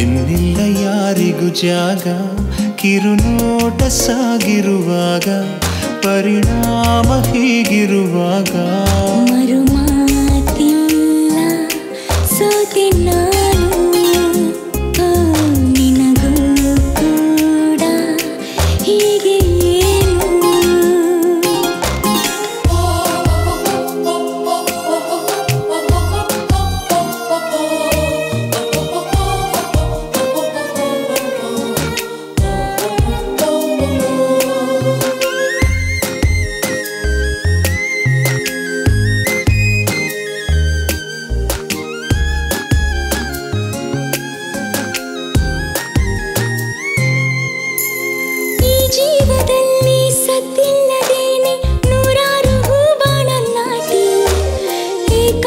ಇನ್ನಿಲ್ಲ ಯಾರಿಗೂ ಜಾಗ ಕಿರುನೋಟ ಸಾಗಿರುವಾಗ ಪರಿಣಾಮ ಹೀಗಿರುವಾಗ.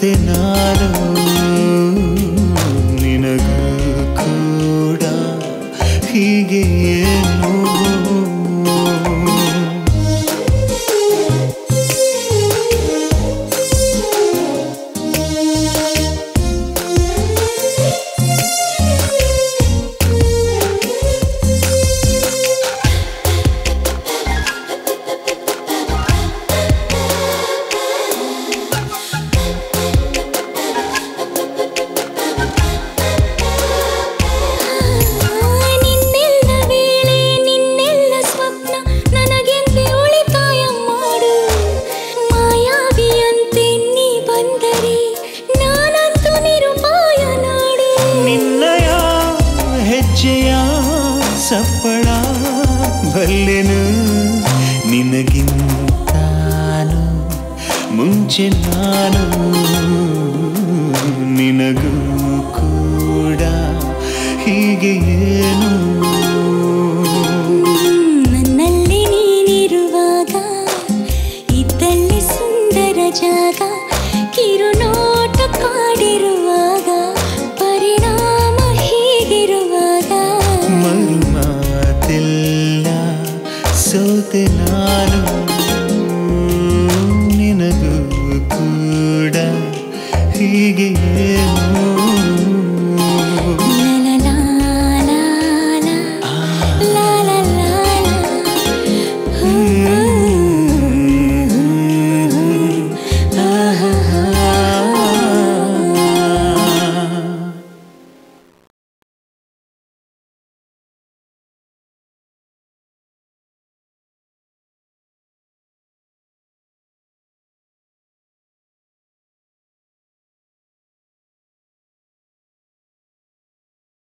ಇರುವಂತೆ ನಾನು ನಿನಗೂ ಕೂಡ ಹೀಗೆ ಏನು ಮುಂಚೆನು ನಿನಗಿಂತಾನು ಮುಂಚೆ ನಾನು